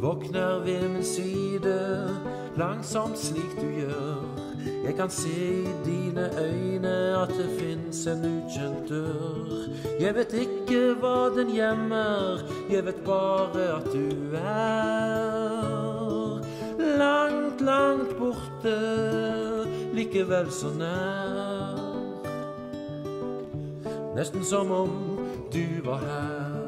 våkner ved min side, langsomt slik du gjør. Jeg kan se i dine øyne at det fins en ukjent dør. Jeg vet ikke hva den gjemmer, jeg vet bare at du er langt, langt borte, likevel så nær. Nesten som om du var her.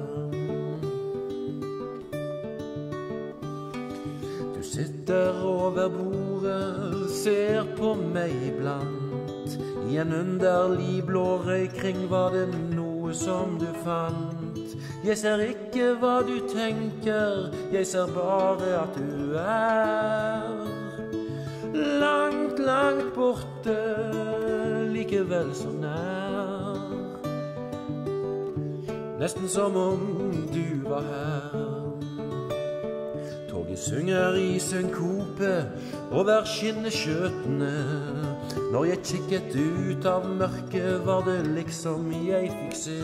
Du sitter over bordet, ser på meg iblant. I en underlig blå røykring var det noe som du fant. Jeg ser ikke hva du tenker, jeg ser bare at du er langt, langt borte, likevel så nær. Nesten som om du var her. Toget synger i synkope over skinneskjøtene. Når jeg kikket ut av mørket, var det liksom jeg fikk se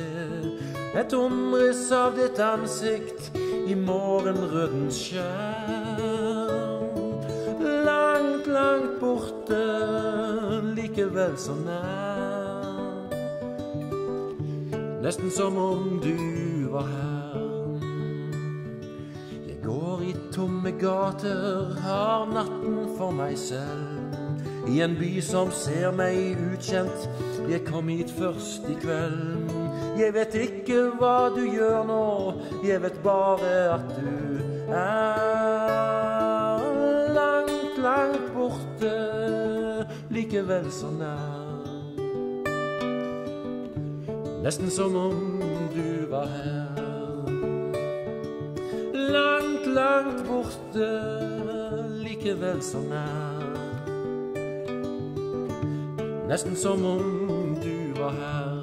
et omriss av ditt ansikt i morgenrødens skjær. Langt, langt borte, likevel så nær. Nesten som om du var her. I tomme gater, har natten for meg selv. I en by som ser meg ukjent, jeg kom hit først i kveld. Jeg vet ikke hva du gjør nå, jeg vet bare at du er langt, langt borte, likevel så nær. Nesten som om du var her. Borte, likevel så nær. Nesten som om du var her.